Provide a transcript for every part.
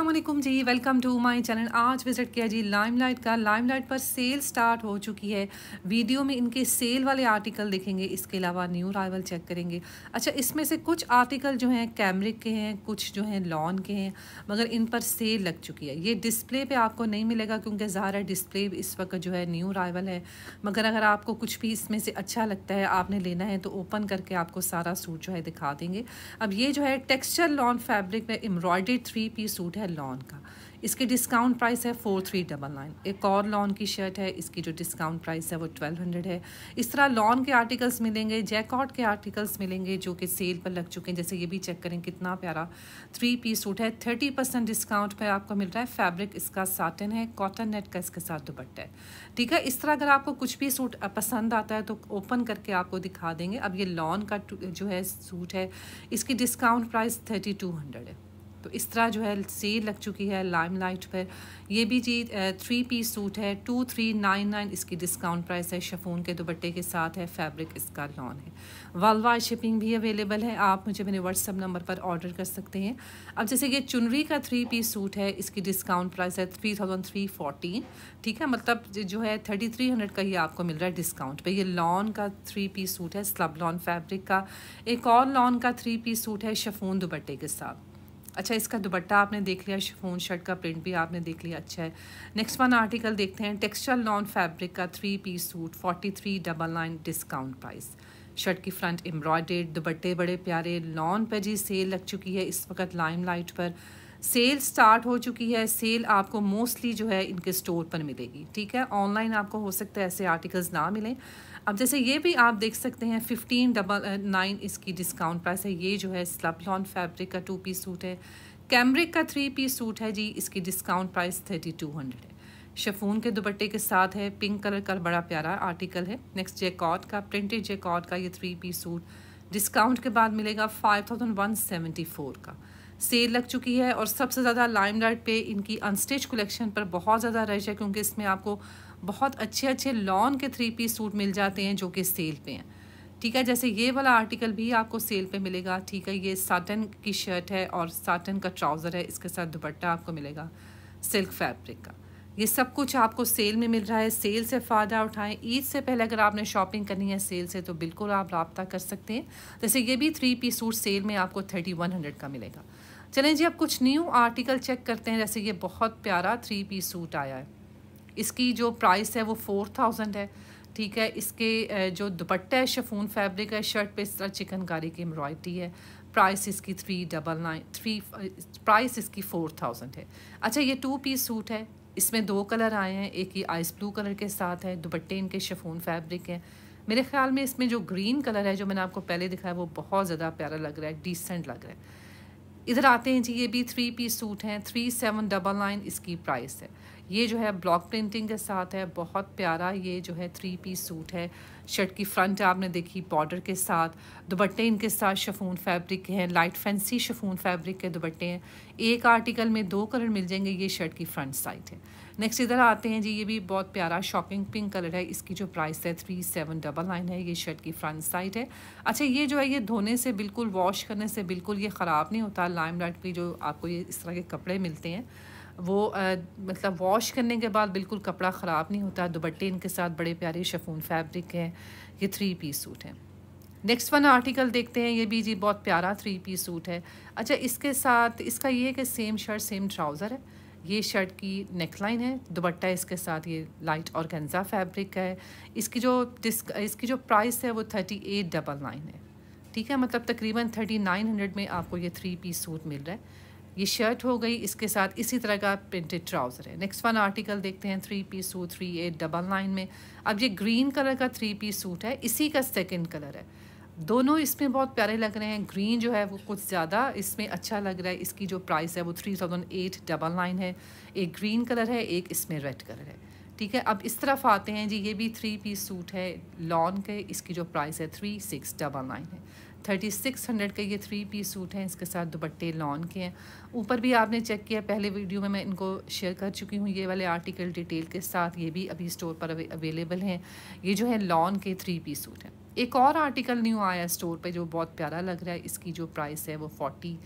वालेकुम जी welcome to my channel आज विज़िट किया जी लाइमलाइट का। लाइमलाइट पर सेल स्टार्ट हो चुकी है। वीडियो में इनके सेल वाले आर्टिकल देखेंगे। इसके अलावा न्यू राइवल चेक करेंगे। अच्छा इसमें से कुछ आर्टिकल जो हैं कैमरिक के हैं, कुछ जो हैं लॉन के हैं, मगर इन पर सेल लग चुकी है। ये डिस्प्ले पे आपको नहीं मिलेगा क्योंकि ज़ाहिर डिस्प्ले इस वक्त जो है न्यू राइवल है। मगर अगर आपको कुछ भी इसमें से अच्छा लगता है, आपने लेना है तो ओपन करके आपको सारा सूट जो है दिखा देंगे। अब ये जो है टेक्स्चर लॉन फैब्रिक में एम्ब्रॉयड थ्री पीस सूट है लॉन का। इसकी डिस्काउंट प्राइस है फोर थ्री डबल नाइन एक और लॉन की शर्ट है, इसकी जो डिस्काउंट प्राइस है वो ट्वेल्व हंड्रेड है। इस तरह लॉन के आर्टिकल्स मिलेंगे जैकॉट के आर्टिकल्स मिलेंगे जो कि सेल पर लग चुके हैं। जैसे ये भी चेक करें, कितना प्यारा थ्री पीस सूट है थर्टी परसेंट डिस्काउंट पर आपको मिल रहा है। फैब्रिक इसका साटन है कॉटन नेट का इसके साथ दुपट्टा है। ठीक है, इस तरह अगर आपको कुछ भी सूट पसंद आता है तो ओपन करके आपको दिखा देंगे। अब ये लॉन का जो है सूट है, इसकी discount price thirty two hundred है। तो इस तरह जो है सेल लग चुकी है लाइम लाइट पर। यह भी जी थ्री पीस सूट है टू थ्री नाइन नाइन इसकी डिस्काउंट प्राइस है शफून के दुपट्टे के साथ है फैब्रिक इसका लॉन है। वाइड शिपिंग भी अवेलेबल है, आप मुझे मेरे व्हाट्सअप नंबर पर ऑर्डर कर सकते हैं। अब जैसे कि चुनरी का थ्री पीस सूट है, इसकी डिस्काउंट प्राइस है थ्री थाउज़ेंड थ्री फोर्टीन ठीक है मतलब जो है थर्टी थ्री हंड्रेड का ही आपको मिल रहा है डिस्काउंट पे। ये लॉन का थ्री पीस सूट है स्लब लॉन फैब्रिक का। एक और लॉन का थ्री पीस सूट है शफून दुपट्टे के साथ। अच्छा इसका दुपट्टा आपने देख लिया, शिफोन शर्ट का प्रिंट भी आपने देख लिया अच्छा है। नेक्स्ट वन आर्टिकल देखते हैं टेक्सचर लॉन फैब्रिक का three piece suit forty three double nine discount price shirt की फ्रंट एम्ब्रॉयडेड दुपट्टे बड़े प्यारे लॉन पर जी सेल लग चुकी है इस वक्त लाइम लाइट पर। सेल स्टार्ट हो चुकी है सेल आपको मोस्टली जो है इनके स्टोर पर मिलेगी, ठीक है? ऑनलाइन आपको हो सकता है ऐसे आर्टिकल्स ना मिलें। अब जैसे ये भी आप देख सकते हैं फिफ्टीन डबल नाइन इसकी डिस्काउंट प्राइस है। ये जो है स्लपलॉन फैब्रिक का टू पीस सूट है। कैमरिक का थ्री पीस सूट है जी, इसकी discount price thirty two hundred है। शफून के दुपट्टे के साथ है पिंक कलर का बड़ा प्यारा आर्टिकल है। नेक्स्ट जेकॉट का प्रिंटेड जेकॉट का ये थ्री पीस सूट डिस्काउंट के बाद मिलेगा five thousand one seventy four का। सेल लग चुकी है और सबसे ज़्यादा लाइमलाइट पे इनकी अनस्टिच कलेक्शन पर बहुत ज़्यादा रश है, क्योंकि इसमें आपको बहुत अच्छे अच्छे लॉन के थ्री पीस सूट मिल जाते हैं जो कि सेल पे हैं। ठीक है, जैसे ये वाला आर्टिकल भी आपको सेल पे मिलेगा। ठीक है, ये साटन की शर्ट है और साटन का ट्राउज़र है, इसके साथ दुपट्टा आपको मिलेगा सिल्क फैब्रिक का। ये सब कुछ आपको सेल में मिल रहा है। सेल से फ़ायदा उठाएँ। ईद से पहले अगर आपने शॉपिंग करनी है सेल से तो बिल्कुल आप रबता कर सकते हैं। जैसे ये भी थ्री पीस सूट सेल में आपको थर्टी वन हंड्रेड का मिलेगा। चलें जी, अब कुछ न्यू आर्टिकल चेक करते हैं। जैसे ये बहुत प्यारा थ्री पीस सूट आया है। इसकी जो प्राइस है वो फोर थाउज़ेंड है, ठीक है? इसके जो दुपट्टा है शफून फैब्रिक है शर्ट पे इस तरह चिकनकारी की एम्ब्रॉयडरी है। प्राइस इसकी three double nine three price इसकी फोर थाउज़ेंड है। अच्छा ये टू पीस सूट है। इसमें दो कलर आए हैं, एक ही आइस ब्लू कलर के साथ है, दुपट्टे इनके शफून फैब्रिक है। मेरे ख्याल में इसमें जो ग्रीन कलर है, जो मैंने आपको पहले दिखाया, वो बहुत ज़्यादा प्यारा लग रहा है डिसेंट लग रहा है। इधर आते हैं जी, ये भी थ्री पीस सूट हैं थ्री सेवन डबल नाइन इसकी प्राइस है। ये जो है ब्लॉक प्रिंटिंग के साथ है, बहुत प्यारा ये जो है थ्री पीस सूट है। शर्ट की फ्रंट आपने देखी बॉर्डर के साथ, दुपट्टे इनके साथ शफून फैब्रिक के हैं लाइट फैंसी शफून फैब्रिक के दुपट्टे हैं। एक आर्टिकल में दो कलर मिल जाएँगे, ये शर्ट की फ्रंट साइड है। नेक्स्ट इधर आते हैं जी ये भी बहुत प्यारा शॉकिंग पिंक कलर है। इसकी जो प्राइस है थ्री सेवन डबल नाइन है। ये शर्ट की फ्रंट साइड है। अच्छा ये जो है ये धोने से बिल्कुल वॉश करने से बिल्कुल ये ख़राब नहीं होता। लाइम लाइट की जो आपको ये इस तरह के कपड़े मिलते हैं वो आ, मतलब वॉश करने के बाद बिल्कुल कपड़ा ख़राब नहीं होता। दुपट्टे इनके साथ बड़े प्यारे शफून फैब्रिक हैं। ये थ्री पीस सूट हैं। नेक्स्ट वन आर्टिकल देखते हैं। ये भी जी बहुत प्यारा थ्री पीस सूट है। अच्छा इसके साथ इसका ये है कि सेम शर्ट सेम ट्राउज़र है। ये शर्ट की नेकलाइन है, दुपट्टा इसके साथ ये लाइट और गंजा फैब्रिक का है। इसकी जो डिस्क इसकी जो प्राइस है वो थर्टी एट डबल नाइन है। ठीक है मतलब तकरीबन थर्टी नाइन हंड्रेड में आपको ये थ्री पीस सूट मिल रहा है। ये शर्ट हो गई, इसके साथ इसी तरह का प्रिंटेड ट्राउज़र है। नेक्स्ट वन आर्टिकल देखते हैं three piece suit three eight double nine में। अब ये ग्रीन कलर का थ्री पीस सूट है, इसी का सेकेंड कलर है। दोनों इसमें बहुत प्यारे लग रहे हैं। ग्रीन जो है वो कुछ ज़्यादा इसमें अच्छा लग रहा है। इसकी जो प्राइस है वो three thousand eight double nine है। एक ग्रीन कलर है, एक इसमें रेड कलर है। ठीक है, अब इस तरफ़ आते हैं जी। ये भी थ्री पीस सूट है। लॉन के इसकी जो प्राइस है थ्री सिक्स डबल नाइन है। थर्टी सिक्स हंड्रेड का ये थ्री पीस सूट हैं, इसके साथ दुपट्टे लॉन के हैं। ऊपर भी आपने चेक किया, पहले वीडियो में मैं इनको शेयर कर चुकी हूँ, ये वाले आर्टिकल डिटेल के साथ ये भी अभी स्टोर पर अवेलेबल हैं। ये जो है लॉन के थ्री पीस सूट हैं। एक और आर्टिकल न्यू आया स्टोर पर जो बहुत प्यारा लग रहा है, इसकी जो प्राइस है वो फोर्टी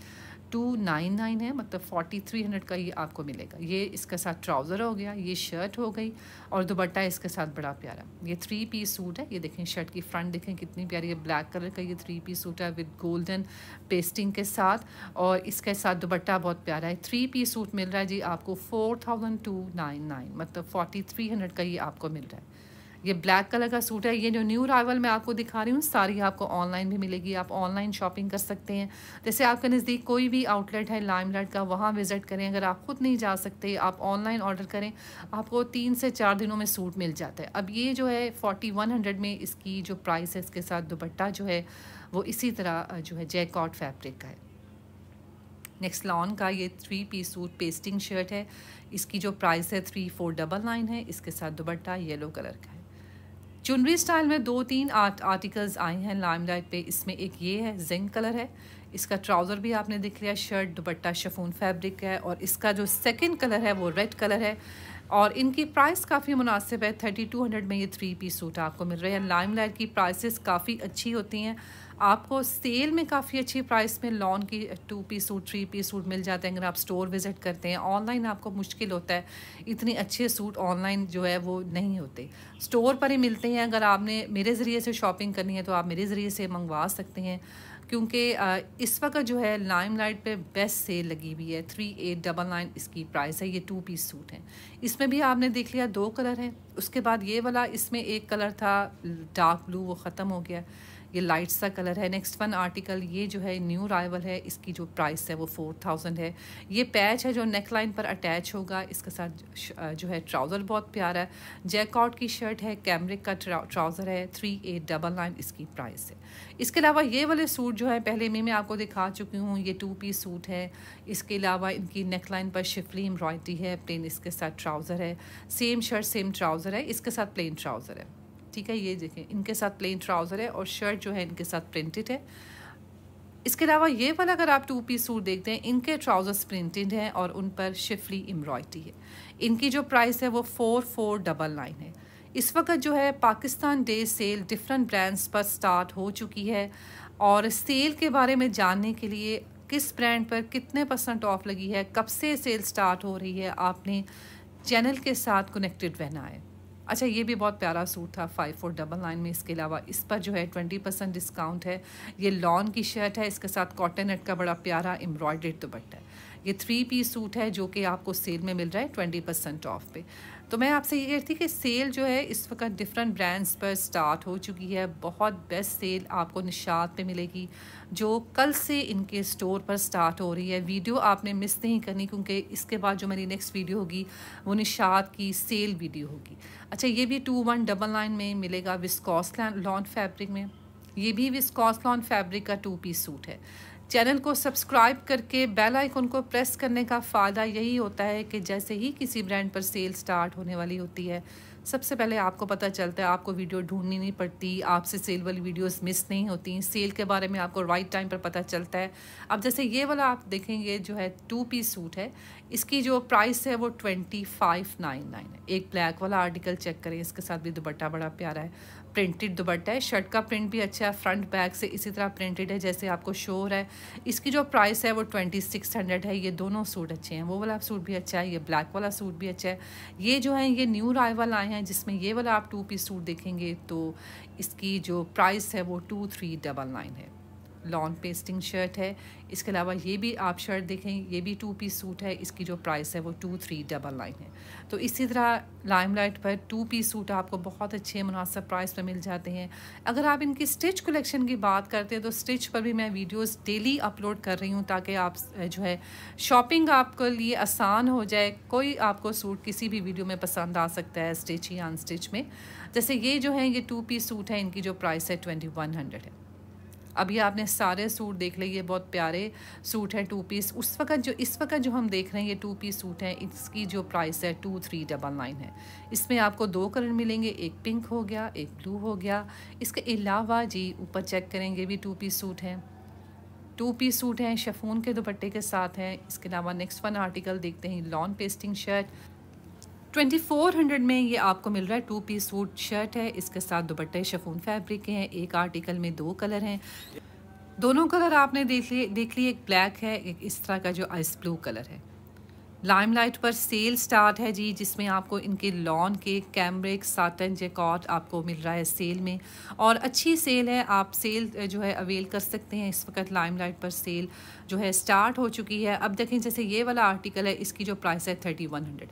टू नाइन नाइन है मतलब फोर्टी थ्री हंड्रेड का ये आपको मिलेगा। ये इसके साथ ट्राउज़र हो गया, ये शर्ट हो गई और दुपट्टा इसके साथ बड़ा प्यारा। ये थ्री पीस सूट है, ये देखें शर्ट की फ्रंट देखें कितनी प्यारी है ब्लैक कलर का ये थ्री पीस सूट है विद गोल्डन पेस्टिंग के साथ और इसके साथ दुपट्टा बहुत प्यारा है। थ्री पीस सूट मिल रहा है जी आपको four thousand two nine nine मतलब फोर्टी थ्री हंड्रेड का ये आपको मिल रहा है। ये ब्लैक कलर का सूट है। ये जो न्यू राइवल मैं आपको दिखा रही हूँ, सारी आपको ऑनलाइन भी मिलेगी। आप ऑनलाइन शॉपिंग कर सकते हैं। जैसे आपके नज़दीक कोई भी आउटलेट है लाइमलाइट का, वहाँ विज़िट करें। अगर आप खुद नहीं जा सकते, आप ऑनलाइन ऑर्डर करें, आपको तीन से चार दिनों में सूट मिल जाता है। अब ये जो है फोर्टी वन हंड्रेड में इसकी जो प्राइस है, इसके साथ दुपट्टा जो है, वो इसी तरह जो है जैकॉट फैब्रिक का है। नेक्स्ट लॉन का ये three piece suit pasting shirt है। इसकी जो प्राइस है थ्री फोर डबल नाइन है। इसके साथ दुपट्टा येलो कलर का चुनरी स्टाइल में दो तीन आर्ट आर्टिकल्स आए हैं। लाइमलाइट पे इसमें एक ये है, जिंक कलर है। इसका ट्राउज़र भी आपने देख लिया, शर्ट, दुपट्टा शफून फैब्रिक है और इसका जो सेकंड कलर है वो रेड कलर है। और इनकी प्राइस काफ़ी मुनासिब है। थर्टी टू हंड्रेड में ये थ्री पीस सूट आपको मिल रहे हैं। लाइम लाइट की प्राइसेस काफ़ी अच्छी होती हैं। आपको सेल में काफ़ी अच्छी प्राइस में लॉन की two piece suit three piece suit मिल जाते हैं। अगर आप स्टोर विज़िट करते हैं ऑनलाइन आपको मुश्किल होता है। इतने अच्छे सूट ऑनलाइन जो है वो नहीं होते। स्टोर पर ही मिलते हैं। अगर आपने मेरे ज़रिए से शॉपिंग करनी है तो आप मेरे ज़रिए से मंगवा सकते हैं। क्योंकि इस वक्त जो है लाइम लाइट पर बेस्ट सेल लगी हुई है। थ्री एट डबल नाइन इसकी प्राइस है। ये टू पीस सूट है। इसमें भी आपने देख लिया दो कलर हैं। उसके बाद ये वाला, इसमें एक कलर था डार्क ब्लू वो ख़त्म हो गया। ये लाइट सा कलर है। नेक्स्ट वन आर्टिकल ये जो है न्यू राइवल है, इसकी जो प्राइस है वो फोर थाउज़ेंड है। ये पैच है जो नेक लाइन पर अटैच होगा। इसके साथ जो है ट्राउज़र बहुत प्यारा है। जैकआउट की शर्ट है कैमरिक का ट्राउज़र है थ्री एट डबल नाइन इसकी प्राइस है। इसके अलावा ये वाले सूट जो है, पहले में, मैं आपको दिखा चुकी हूँ, ये टू पीस सूट है। इसके अलावा इनकी नेक लाइन पर शिफली एम्ब्रॉयडरी है प्लेन इसके साथ ट्राउज़र है। सेम शर्ट सेम ट्राउज़र है, इसके साथ प्लेन ट्राउज़र है। ठीक है, ये देखें, इनके साथ प्लेन ट्राउज़र है और शर्ट जो है इनके साथ प्रिंटेड है। इसके अलावा ये वाला अगर आप टू पीस सूट देखते हैं, इनके ट्राउज़र्स प्रिंटेड हैं और उन पर शिफली एम्ब्रॉयडरी है। इनकी जो प्राइस है वो फ़ोर फोर डबल नाइन है। इस वक्त जो है Pakistan day sale different brands पर स्टार्ट हो चुकी है और सेल के बारे में जानने के लिए किस ब्रांड पर कितने परसेंट ऑफ़ लगी है, कब से सेल स्टार्ट हो रही है, आपने चैनल के साथ कनेक्टेड रहना है। अच्छा ये भी बहुत प्यारा सूट था फाइव फोर डबल नाइन में इसके अलावा। इस पर जो है ट्वेंटी परसेंट डिस्काउंट है। ये लॉन की शर्ट है, इसके साथ कॉटन नेट का बड़ा प्यारा एम्ब्रॉयडेड दुपट्टा है। ये थ्री पीस सूट है जो कि आपको सेल में मिल रहा है ट्वेंटी परसेंट ऑफ़ पे। तो मैं आपसे ये कहती कि सेल जो है इस वक्त डिफरेंट ब्रांड्स पर स्टार्ट हो चुकी है। बहुत बेस्ट सेल आपको निशात पे मिलेगी, जो कल से इनके स्टोर पर स्टार्ट हो रही है। वीडियो आपने मिस नहीं करनी क्योंकि इसके बाद जो मेरी नेक्स्ट वीडियो होगी, वो निशात की सेल वीडियो होगी। अच्छा ये भी टू वन डबल नाइन में मिलेगा विस्कॉस लॉन फैब्रिक में। ये भी विस्कॉस लॉन फैब्रिक का टू पीस सूट है। चैनल को सब्सक्राइब करके बेल आइकन को प्रेस करने का फ़ायदा यही होता है कि जैसे ही किसी ब्रांड पर सेल स्टार्ट होने वाली होती है। सबसे पहले आपको पता चलता है, आपको वीडियो ढूंढनी नहीं पड़ती, आपसे सेल वाली वीडियोस मिस नहीं होती। सेल के बारे में आपको राइट टाइम पर पता चलता है। अब जैसे ये वाला आप देखेंगे, जो है टू पीस सूट है, इसकी जो प्राइस है वो ट्वेंटी फाइव नाइन नाइन है। एक ब्लैक वाला आर्टिकल चेक करें, इसके साथ भी दुपट्टा बड़ा प्यारा है। प्रिंटेड दुपट्टा है शर्ट का प्रिंट भी अच्छा है फ्रंट बैक से इसी तरह प्रिंटेड है, जैसे आपको शोर है इसकी जो प्राइस है वो ट्वेंटी सिक्स हंड्रेड है, ये दोनों सूट अच्छे हैं। वो वाला सूट भी अच्छा है, ये ब्लैक वाला सूट भी अच्छा है। ये जो है, ये न्यू राइवल आए हैं जिसमें ये वाला आप टू पीस सूट देखेंगे तो इसकी जो प्राइस है वो टू थ्री डबल नाइन है। लॉन पेस्टिंग शर्ट है। इसके अलावा ये भी आप शर्ट देखें, ये भी टू पीस सूट है। इसकी जो प्राइस है वो टू थ्री डबल नाइन है। तो इसी तरह लाइमलाइट पर टू पीस सूट आपको बहुत अच्छे मुनासब प्राइस पर मिल जाते हैं। अगर आप इनकी स्टिच कलेक्शन की बात करते हैं तो स्टिच पर भी मैं वीडियोस डेली अपलोड कर रही हूँ ताकि आप जो है शॉपिंग आपके लिए आसान हो जाए। कोई आपको सूट किसी भी वीडियो में पसंद आ सकता है स्टिच या अनस्टिच में। जैसे ये जो है, ये टू पीस सूट है, इनकी जो प्राइस है ट्वेंटी वन हंड्रेड है। अभी आपने सारे सूट देख लिए, ये बहुत प्यारे सूट हैं टू पीस उस वक्त जो, इस वक्त जो हम देख रहे हैं, ये टू पीस सूट हैं, इसकी जो प्राइस है टू थ्री डबल नाइन है। इसमें आपको दो कलर मिलेंगे, एक पिंक हो गया, एक ब्लू हो गया। इसके अलावा जी, ऊपर चेक करेंगे, भी टू पीस सूट हैं। टू पीस सूट हैं शफून के दुपट्टे के साथ हैं। इसके अलावा नेक्स्ट वन आर्टिकल देखते हैं lawn pasting shirt twenty four hundred में ये आपको मिल रहा है टू पीस सूट शर्ट है, इसके साथ दुपट्टे शफून फैब्रिक के हैं, एक आर्टिकल में दो कलर हैं। दोनों कलर आपने देख लिए देख लिए, एक ब्लैक है, एक इस तरह का जो आइस ब्लू कलर है। लाइमलाइट पर सेल स्टार्ट है जी, जिसमें आपको इनके लॉन के कैमरिक साटन जेकॉट आपको मिल रहा है सेल में। और अच्छी सेल है, आप सेल जो है अवेल कर सकते हैं, इस वक्त लाइमलाइट पर सेल जो है स्टार्ट हो चुकी है। अब देखें जैसे ये वाला आर्टिकल है, इसकी जो प्राइस है थर्टी वन हंड्रेड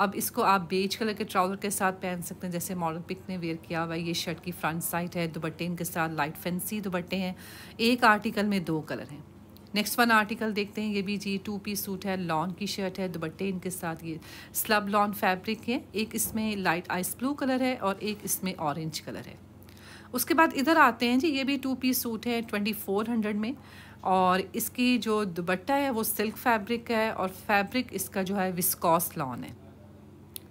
अब इसको आप बेज कलर के ट्राउज़र के साथ पहन सकते हैं, जैसे मॉडल पिक ने वेयर किया हुआ ये शर्ट की फ्रंट साइड है दुबट्टे इनके साथ लाइट फैंसी दुबट्टे हैं। एक आर्टिकल में दो कलर हैं। नेक्स्ट वन आर्टिकल देखते हैं, ये भी जी टू पीस सूट है लॉन की शर्ट है दुबट्टे इनके साथ ये स्लब लॉन फैब्रिक है। एक इसमें लाइट आइस ब्लू कलर है और एक इसमें ऑरेंज कलर है। उसके बाद इधर आते हैं जी, ये भी टू पीस सूट है ट्वेंटी फोर हंड्रेड में। और इसकी जो दुबट्टा है, वो सिल्क फैब्रिक है और फैब्रिक इसका जो है विस्कॉस लॉन है।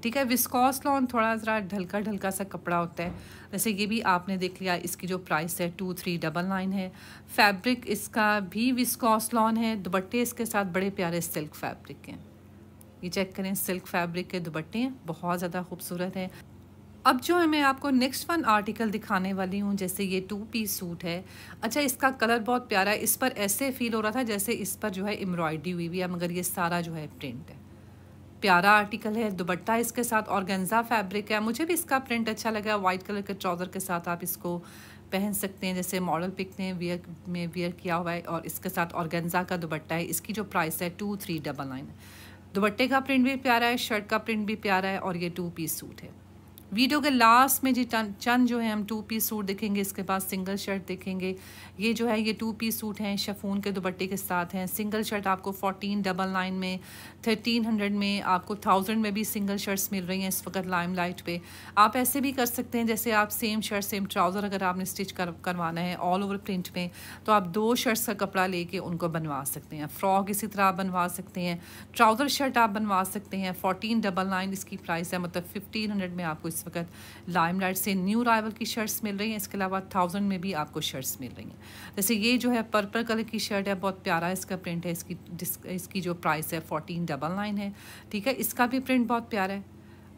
ठीक है विस्कॉस लॉन थोड़ा ज़रा ढलका ढलका सा कपड़ा होता है। जैसे ये भी आपने देख लिया, इसकी जो प्राइस है टू थ्री डबल नाइन है। फैब्रिक इसका भी विस्कॉस लॉन है दुबट्टे इसके साथ बड़े प्यारे सिल्क फैब्रिक हैं। ये चेक करें सिल्क फैब्रिक के दुबट्टे हैं बहुत ज़्यादा खूबसूरत हैं। अब जो है, मैं आपको नेक्स्ट वन आर्टिकल दिखाने वाली हूँ, जैसे ये टू पीस सूट है। अच्छा इसका कलर बहुत प्यारा है, इस पर ऐसे फील हो रहा था जैसे इस पर जो है एम्ब्रॉयडरी हुई हुई है, मगर ये सारा जो है प्रिंट है। प्यारा आर्टिकल है, दुबट्टा इसके साथ ऑर्गेन्जा फैब्रिक है। मुझे भी इसका प्रिंट अच्छा लगा, वाइट कलर के ट्राउज़र के साथ आप इसको पहन सकते हैं, जैसे मॉडल पिक ने वियर में वियर किया हुआ है और इसके साथ ऑर्गेन्जा का दुबट्टा है। इसकी जो प्राइस है टू थ्री डबल नाइन दुबट्टे का प्रिंट भी प्यारा है शर्ट का प्रिंट भी प्यारा है और ये टू पीस सूट है। वीडियो के लास्ट में जी चंद जो है, हम टू पीस सूट देखेंगे, इसके बाद सिंगल शर्ट देखेंगे। ये जो है, ये टू पीस सूट हैं शफून के दुपट्टे के साथ हैं। सिंगल शर्ट आपको फोर्टीन डबल नाइन में थर्टीन हंड्रेड में, आपको थाउज़ेंड में भी सिंगल शर्ट्स मिल रही हैं इस वक्त लाइम लाइट पर आप ऐसे भी कर सकते हैं, जैसे आप सेम शर्ट सेम ट्राउज़र अगर आपने स्टिच कर, करवाना है ऑल ओवर प्रिंट में तो आप दो शर्ट्स का कपड़ा लेके उनको बनवा सकते हैं। फ्रॉक इसी तरह आप बनवा सकते हैं ट्राउज़र शर्ट आप बनवा सकते हैं। फोर्टीन डबल नाइन इसकी प्राइस है मतलब फिफ्टीन हंड्रेड में आपको इस वक्त लाइम लाइट से न्यू राइवल की शर्ट्स मिल रही हैं। इसके अलावा थाउज़ेंड में भी आपको शर्ट्स मिल रही हैं। जैसे ये जो है पर्पल कलर की शर्ट है, बहुत प्यारा इसका प्रिंट है। इसकी इसकी जो प्राइस है फोर्टीन डबल नाइन है। ठीक है? इसका भी प्रिंट बहुत प्यारा है।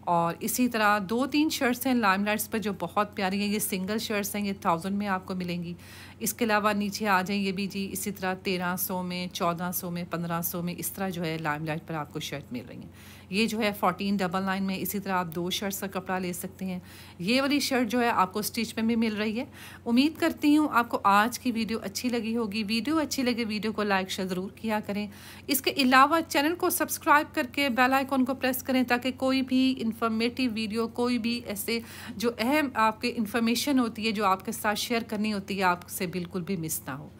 और इसी तरह दो तीन शर्ट्स हैं लाइम लाइट्स पर जो बहुत प्यारी हैं। ये सिंगल शर्ट्स हैं, ये थाउज़ेंड में आपको मिलेंगी। इसके अलावा नीचे आ जाए ये भी जी। इसी तरह तेरह सौ में, चौदह सौ में, पंद्रह सौ में इस तरह जो है लाइम लाइट पर आपको शर्ट मिल रही हैं। ये जो है फोर्टीन डबल नाइन में इसी तरह आप दो शर्ट्स का कपड़ा ले सकते हैं। ये वाली शर्ट जो है आपको स्टिच में भी मिल रही है। उम्मीद करती हूँ आपको आज की वीडियो अच्छी लगी होगी। वीडियो अच्छी लगे, वीडियो को लाइक शेयर ज़रूर किया करें। इसके अलावा चैनल को सब्सक्राइब करके बेल आइकॉन को प्रेस करें ताकि कोई भी इंफॉर्मेटिव वीडियो कोई भी ऐसे जो अहम आपके इन्फॉर्मेशन होती है, जो आपके साथ शेयर करनी होती है, आपसे बिल्कुल भी मिस ना हो।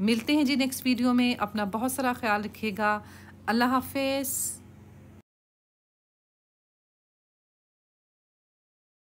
मिलते हैं जी नेक्स्ट वीडियो में। अपना बहुत सारा ख्याल रखिएगा। अल्लाह हाफिज़।